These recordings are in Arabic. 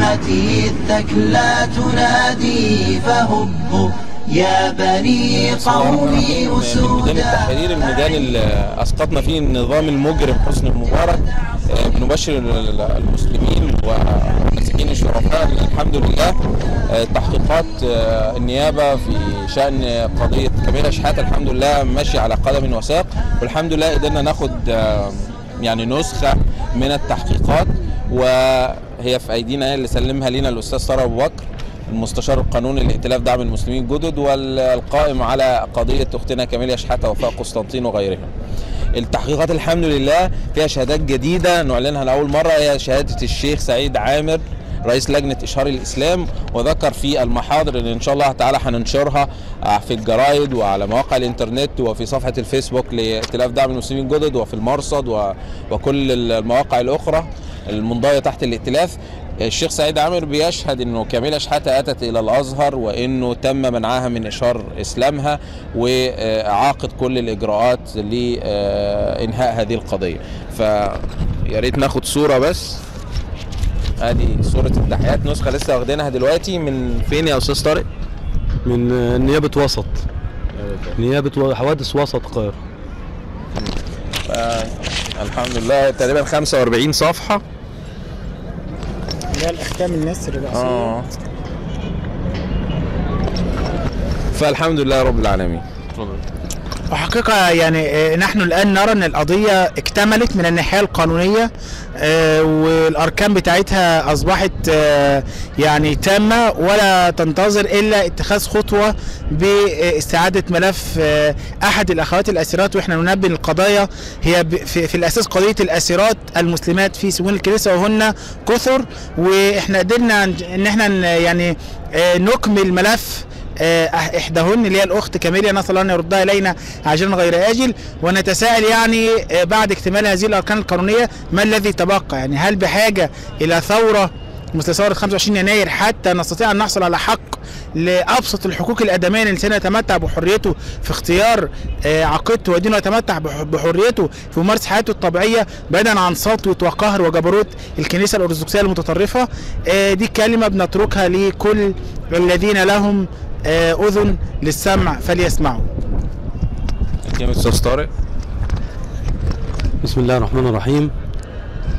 تأتي الثكلى تنادي فهبوا يا بني قومي أسودا التحرير الميدان اللي أسقطنا فيه النظام المجرم حسني مبارك آه، بنبشر ال- المسلمين والمساكين الشرفاء الحمد لله. آه، تحقيقات آه، النيابة في شأن قضية كميله شحاته الحمد لله ماشية على قدم وساق. والحمد لله قدرنا ناخد يعني نسخة من التحقيقات. وهي في أيدينا هي اللي سلمها لنا الأستاذ سارة أبو بكر المستشار القانوني لائتلاف دعم المسلمين الجدد والقائم على قضية أختنا كاميليا شحاتة وفاء قسطنطين وغيرها. التحقيقات الحمد لله فيها شهادات جديدة نعلنها لأول مرة هي شهادة الشيخ سعيد عامر رئيس لجنة إشهار الإسلام وذكر في المحاضر اللي إن شاء الله تعالى هننشرها آه، في الجرايد وعلى مواقع الإنترنت وفي صفحة الفيسبوك لائتلاف دعم المسلمين الجدد وفي المرصد وكل المواقع الأخرى المنضويه تحت الائتلاف. الشيخ سعيد عامر بيشهد إنه كاميلة شحاتة أتت إلى الأزهر وإنه تم منعها من إشهار إسلامها واعاقد كل الإجراءات لإنهاء هذه القضية. فيا ريت ناخد صورة بس. ادي صورة التحيات نسخة لسه واخدينها دلوقتي. من فين يا أستاذ طارق؟ من نيابة وسط. نيابة و- حوادث وسط القاهرة. آه، الحمد لله تقريبا 45 صفحة. اللي هي الأحكام النسر آه. فالحمد لله رب العالمين. وحقيقة يعني آه، نحن الآن نرى أن القضية اكتملت من الناحية القانونية آه، والأركان بتاعتها أصبحت آه، يعني تامة ولا تنتظر إلا اتخاذ خطوة باستعادة ملف أحد الأخوات الأسيرات. وإحنا ننبه القضايا هي في, الأساس قضية الأسيرات المسلمات في سجون الكنيسة وهن كثر. وإحنا قدرنا إن إحنا يعني نكمل ملف آه، إحداهن اللي هي الأخت كاميليا نسأل الله أن يردها إلينا عاجلا غير آجل. ونتساءل يعني آه، بعد اكتمال هذه الأركان القانونية ما الذي تبقى؟ يعني هل بحاجة إلى ثورة مثل ثوره 25 يناير حتى نستطيع أن نحصل على حق لأبسط الحقوق الآدمية ان الإنسان يتمتع بحريته في اختيار آه، عقيدته ودينه ويتمتع بح- بحريته في ممارسة حياته الطبيعية بعيدا عن سطوه وقهر وجبروت الكنيسة الأرثوذكسية المتطرفة. آه، دي كلمة بنتركها لكل الذين لهم آه، أذن للسمع فليسمعوا. يا أستاذ طارق. بسم الله الرحمن الرحيم.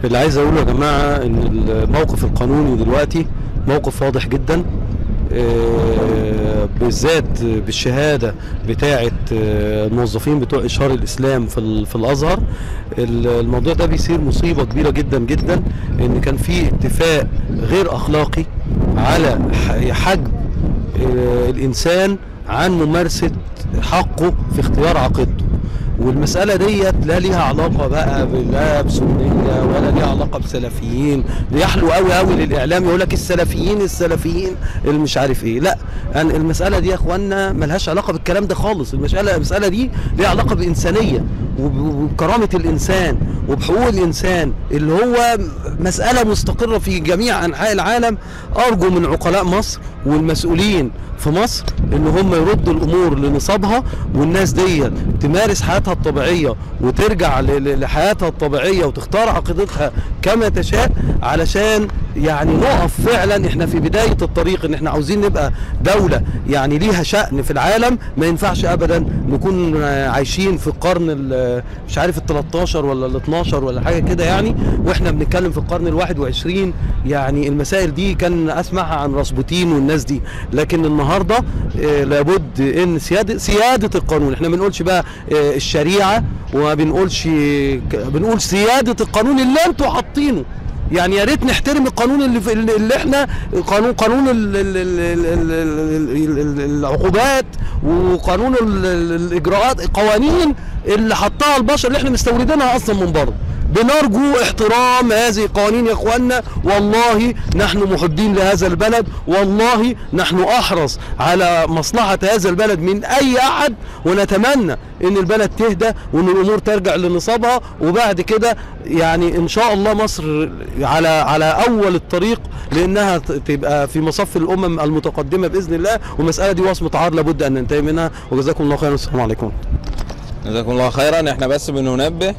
اللي عايز أقوله يا جماعة إن الموقف القانوني دلوقتي موقف واضح جدا آه، بالذات بالشهادة بتاعة آه، الموظفين بتوع إشهار الإسلام في, ال- في الأزهر. ال- الموضوع ده بيصير مصيبة كبيرة جدا جدا إن كان في اتفاق غير أخلاقي على ح- حجب آه، الإنسان عن ممارسة حقه في اختيار عقيدته. والمسألة ديت لا ليها علاقة بقى لا بسنية ولا ليها علاقة بسلفيين. يحلو قوي قوي للإعلام يقول لك السلفيين السلفيين اللي مش عارف إيه. لا أن المسألة دي يا إخوانا ملهاش علاقة بالكلام ده خالص. المسألة المسألة دي ليها علاقة بإنسانية. وب- وبكرامة الإنسان وبحقوق الإنسان اللي هو مسألة مستقرة في جميع أنحاء العالم. أرجو من عقلاء مصر والمسؤولين في مصر إن هم يردوا الأمور لنصابها والناس دي تمارس حياتها الطبيعية وترجع لحياتها الطبيعية وتختار عقيدتها كما تشاء علشان يعني نقف فعلا إحنا في بداية الطريق إن إحنا عاوزين نبقى دولة يعني ليها شأن في العالم. ما ينفعش ابدا نكون عايشين في القرن ال- مش عارف ال 13 ولا ال 12 ولا حاجة كده يعني وإحنا بنتكلم في القرن ال 21 يعني المسائل دي كان أسمعها عن راسبوتين والناس دي. لكن النهارده آه، لابد إن سياده سيادة القانون. إحنا ما بنقولش بقى آه، الشريعة وما بنقولش بنقول سيادة القانون اللي أنتوا حاطينه. يعني يا ريت نحترم القانون اللي اللي إحنا قانون قانون ال- ال- ال- ال- ال- ال- ال- العقوبات وقانون ال- ال- الإجراءات القوانين اللي حطها البشر اللي إحنا مستوردينها أصلا من بره. بنرجو احترام هذه القوانين يا اخوانا والله نحن محبين لهذا البلد. والله نحن أحرص على مصلحة هذا البلد من أي أحد. ونتمنى إن البلد تهدى وإن الأمور ترجع لنصابها. وبعد كده يعني إن شاء الله مصر على على أول الطريق لأنها تبقى في مصف الأمم المتقدمة بإذن الله. والمسألة دي وصمة عار لابد أن ننتهي منها. وجزاكم الله خيرا. والسلام عليكم. جزاكم الله خيرا. إحنا بس بننبه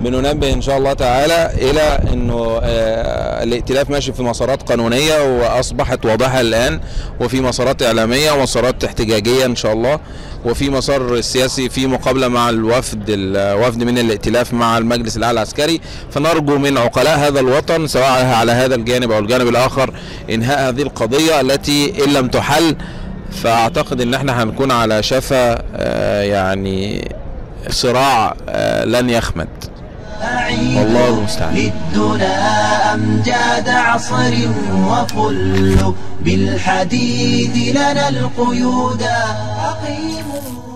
بننبه إن شاء الله تعالى إلى إنه آه، الائتلاف ماشي في مسارات قانونية وأصبحت واضحة الآن وفي مسارات إعلامية ومسارات احتجاجية إن شاء الله وفي مسار سياسي في مقابلة مع الوفد الوفد من الائتلاف مع المجلس الأعلى العسكري. فنرجو من عقلاء هذا الوطن سواء على هذا الجانب أو الجانب الآخر إنهاء هذه القضية التي إن لم تحل. فأعتقد إن إحنا هنكون على شفا آه، يعني صراع آه، لن يخمد. والله المستعان. للدنا أمجاد عصر وفل بالحديد لنا القيودا أقيموا.